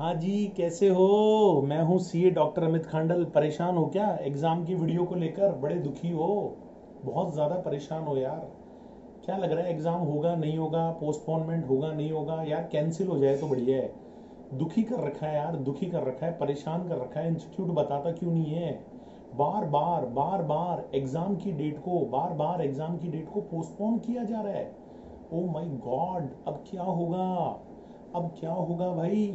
हाँ जी, कैसे हो? मैं हूँ सीए डॉक्टर अमित खांडल। परेशान हो क्या? एग्ज़ाम की वीडियो को लेकर बड़े दुखी हो। बहुत ज़्यादा परेशान हो यार। क्या लग रहा है एग्ज़ाम होगा, नहीं होगा? पोस्टपोनमेंट होगा, नहीं होगा? यार कैंसिल हो जाए तो बढ़िया है। दुखी कर रखा है यार, दुखी कर रखा है, परेशान कर रखा है। इंस्टीट्यूट बताता क्यों नहीं है? बार बार बार बार एग्ज़ाम की डेट को, बार बार एग्ज़ाम की डेट को पोस्टपोन किया जा रहा है। ओ माई गॉड अब क्या होगा? अब क्या होगा भाई?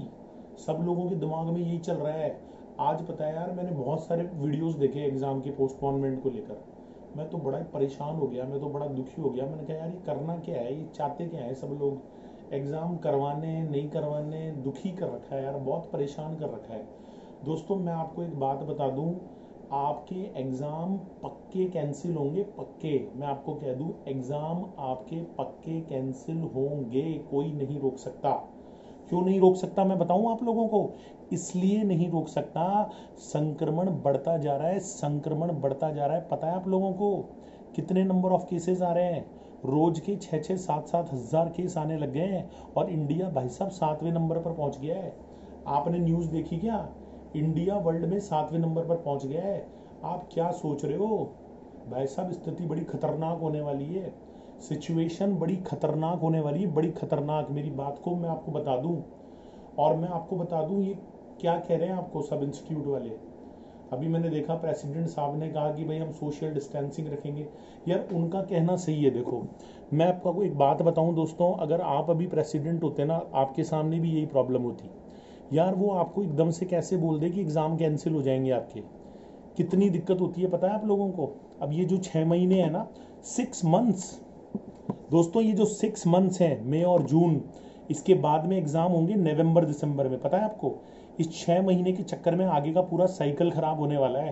सब लोगों के दिमाग में यही चल रहा है। आज पता है यार, मैंने बहुत सारे वीडियोस देखे एग्ज़ाम के पोस्टपोनमेंट को लेकर। मैं तो बड़ा परेशान हो गया, मैं तो बड़ा दुखी हो गया। मैंने कहा, यार, ये करना क्या है? ये चाहते क्या है सब लोग? एग्ज़ाम करवाने, नहीं करवाने, दुखी कर रखा है यार, बहुत परेशान कर रखा है। दोस्तों, मैं आपको एक बात बता दूँ, आपके एग्ज़ाम पक्के कैंसिल होंगे, पक्के। मैं आपको कह दूँ एग्ज़ाम आपके पक्के कैंसिल होंगे, कोई नहीं रोक सकता। क्यों नहीं रोक सकता? मैं बताऊँ आप लोगों को। इसलिए नहीं रोक सकता। संक्रमण बढ़ता जा रहा है, संक्रमण बढ़ता जा रहा है। पता है आप लोगों को कितने नंबर ऑफ़ केसेस आ रहे हैं? रोज के छः छः सात सात हज़ार केस आने लग गए हैं और इंडिया भाई साहब सातवें नंबर पर पहुँच गया है। आपने न्यूज़ देखी क्या? इंडिया वर्ल्ड में सातवें नंबर पर पहुँच गया है। आप क्या सोच रहे हो? भाई साहब, स्थिति बड़ी खतरनाक होने वाली है। सिचुएशन बड़ी खतरनाक होने वाली है, बड़ी खतरनाक मेरी बात को मैं आपको बता दूँ। और मैं आपको बता दूँ ये क्या कह रहे हैं आपको सब इंस्टीट्यूट वाले। अभी मैंने देखा प्रेसिडेंट साहब ने कहा कि भाई हम सोशल डिस्टेंसिंग रखेंगे। यार उनका कहना सही है, देखो। मैं आपको एक बात बताऊँ दोस्तों, अगर आप अभी प्रेसिडेंट होते ना, आपके सामने भी यही प्रॉब्लम होती। यार वो आपको एकदम से कैसे बोल दे कि एग्ज़ाम कैंसिल हो जाएँगे आपके? कितनी दिक्कत होती है पता है आप लोगों को? अब ये जो छः महीने हैं ना सिक्स मंथ्स दोस्तों, ये जो सिक्स मंथ्स हैं मई और जून इसके बाद में एग्ज़ाम होंगे नवंबर दिसंबर में। पता है आपको? इस छह महीने के चक्कर में आगे का पूरा साइकिल खराब होने वाला है।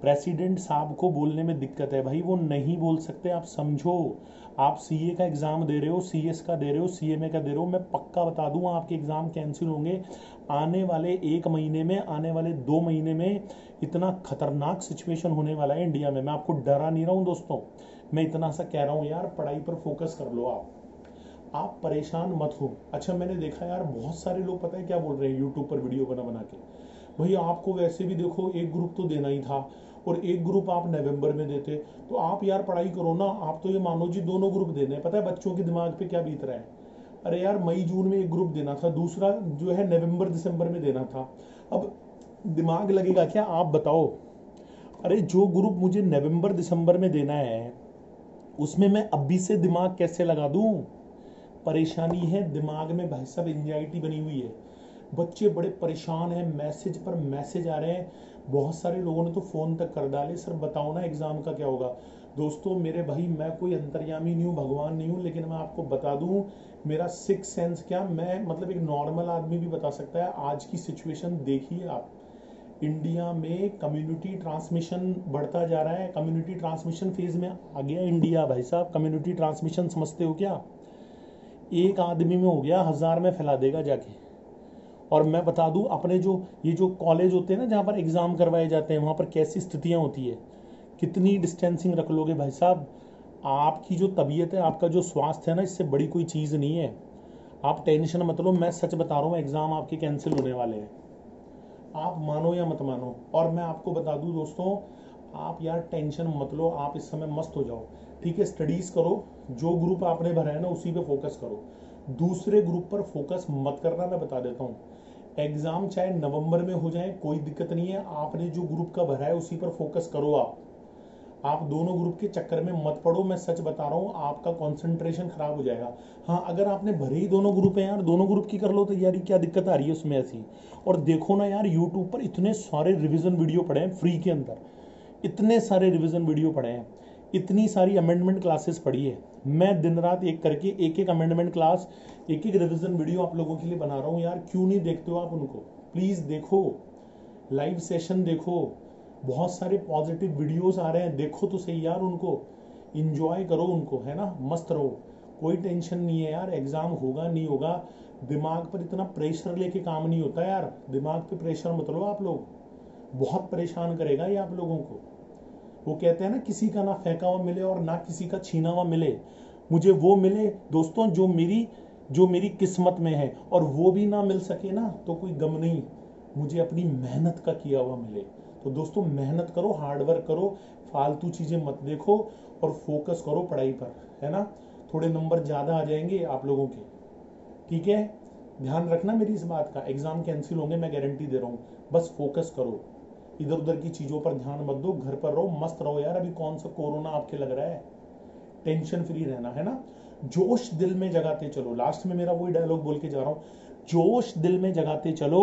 प्रेसिडेंट साहब को बोलने में दिक्कत है। भाई, वो नहीं बोल सकते, आप समझो। आप सीए का एग्ज़ाम दे रहे हो सीएस का दे रहे हो सीएमए का दे रहे हो, मैं पक्का बता दूँ, आपके एग्ज़ाम कैंसिल होंगे। आने वाले एक महीने में, आने वाले दो महीने में इतना खतरनाक सिचुएशन होने वाला है इंडिया में। मैं आपको डरा नहीं रहा हूँ, दोस्तों। मैं इतना सा कह रहा हूँ, यार, पढ़ाई पर फोकस कर लो आप। आप परेशान मत हो। अच्छा मैंने देखा यार, बहुत सारे लोग, पता है क्या बोल रहे हैं यूट्यूब पर वीडियो बना बना के? भाई, आपको वैसे भी देखो, एक ग्रुप तो देना ही था, और एक ग्रुप आप नवंबर में देते। तो आप यार, पढ़ाई करो ना, आप तो ये मानो जी दोनों ग्रुप देने पता है, बच्चों के दिमाग पे क्या बीत रहा है? अरे यार, मई, जून में एक ग्रुप देना था, दूसरा जो है नवंबर दिसंबर में देना था। अब दिमाग लगेगा क्या? आप बताओ। अरे, जो ग्रुप मुझे नवंबर दिसंबर में देना है उसमें मैं अभी से दिमाग कैसे लगा दूँ? परेशानी है, दिमाग में भाई साहब एंजाइटी बनी हुई है। बच्चे बड़े परेशान हैं मैसेज पर मैसेज आ रहे हैं। बहुत सारे लोगों ने तो फ़ोन तक कर डाले। सर, बताओ ना एग्ज़ाम का क्या होगा? दोस्तों, मेरे भाई, मैं कोई अंतर्यामी नहीं हूँ, भगवान नहीं हूँ, लेकिन मैं आपको बता दूँ, मेरा सिक्स सेंस क्या? मैं मतलब एक नॉर्मल आदमी भी बता सकता है, आज की सिचुएशन देखिए आप। इंडिया में कम्युनिटी ट्रांसमिशन बढ़ता जा रहा है। कम्युनिटी ट्रांसमिशन फ़ेज़ में आ गया इंडिया भाई साहब। कम्युनिटी ट्रांसमिशन समझते हो क्या? एक आदमी में हो गया, हज़ार में फैला देगा जाके। और मैं बता दूँ, अपने जो, ये जो कॉलेज होते हैं ना, जहाँ पर एग्ज़ाम करवाए जाते हैं, वहाँ पर कैसी स्थितियाँ होती है? कितनी डिस्टेंसिंग रख लोगे भाई साहब? आपकी जो तबीयत है, आपका जो स्वास्थ्य है ना, इससे बड़ी कोई चीज़ नहीं है। आप टेंशन मत लो, मैं सच बता रहा हूँ एग्ज़ाम आपके कैंसिल होने वाले हैं। आप मानो या मत मानो, और मैं आपको बता दूँ दोस्तों, आप यार टेंशन मत लो, आप इस समय मस्त हो जाओ। ठीक है, स्टडीज़ करो, जो ग्रुप आपने भरा है ना, उसी पे फोकस करो। दूसरे ग्रुप पर फोकस मत करना, मैं बता देता हूँ। एग्ज़ाम चाहे नवंबर में हो जाए, कोई दिक्कत नहीं है, आपने जो ग्रुप का भरा है, उसी पर फोकस करो आप। आप दोनों ग्रुप के चक्कर में मत पड़ो, मैं सच बता रहा हूँ, आपका कंसंट्रेशन खराब हो जाएगा। हाँ अगर आपने भरे ही दोनों ग्रुप है यार, दोनों ग्रुप की कर लो तैयारी क्या दिक्कत आ रही है उसमें ऐसी? और देखो ना यार यूट्यूब पर इतने सारे रिविजन वीडियो पड़े हैं फ्री के अंदर। इतने सारे रिविजन वीडियो पड़े हैं। इतनी सारी अमेंडमेंट क्लासेस पढ़ी है। मैं दिन रात एक करके एक एक अमेंडमेंट क्लास एक एक रिविजन वीडियो आप लोगों के लिए बना रहा हूँ यार। क्यों नहीं देखते हो आप उनको? प्लीज़ देखो। लाइव सेशन देखो। बहुत सारे पॉजिटिव वीडियोस आ रहे हैं। देखो तो सही यार उनको। इंजॉय करो उनको, है ना? मस्त रहो। कोई टेंशन नहीं है यार। एग्ज़ाम होगा, नहीं होगा। दिमाग पर इतना प्रेशर लेके काम नहीं होता यार। दिमाग पे प्रेशर मत लो आप लोग। बहुत परेशान करेगा ये आप लोगों को। वो कहते हैं ना, किसी का ना फेंका हुआ मिले और ना किसी का छीना हुआ मिले। मुझे वो मिले, दोस्तों, जो मेरी जो मेरी किस्मत में है। और वो भी ना मिल सके ना तो कोई गम नहीं। मुझे अपनी मेहनत का किया हुआ मिले। तो दोस्तों, मेहनत करो हार्डवर्क करो, फालतू चीज़ें मत देखो और फोकस करो पढ़ाई पर, है ना? थोड़े नंबर ज़्यादा आ जाएँगे आप लोगों के, ठीक है? ध्यान रखना मेरी इस बात का एग्ज़ाम कैंसिल होंगे, मैं गारंटी दे रहा हूँ, बस फोकस करो। इधर उधर की चीज़ों पर ध्यान मत दो, घर पर रहो, मस्त रहो यार, अभी कौन सा कोरोना आपके लग रहा है? टेंशन फ्री रहना, है ना? जोश दिल में जगाते चलो। लास्ट में मेरा वही डायलॉग बोल के जा रहा हूँ जोश दिल में जगाते चलो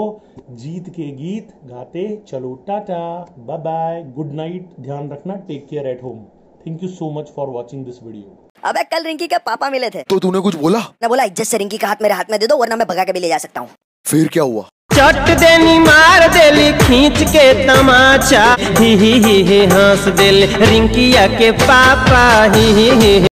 जीत के गीत गाते चलो tata bye bye good night ध्यान रखना take care at home thank you so much for watching this video अबे कल रिंकी के पापा मिले थे। तो तूने कुछ बोला? ना बोला इज़्ज़त से रिंकी का हाथ मेरे हाथ में दे दो वरना मैं भगा के भी ले जा सकता हूँ। फिर क्या हुआ? चट देनी मार देली खींच के तमाचा। ही ही ही ही हंस दिल रिंकिया के पापा ही ही ही।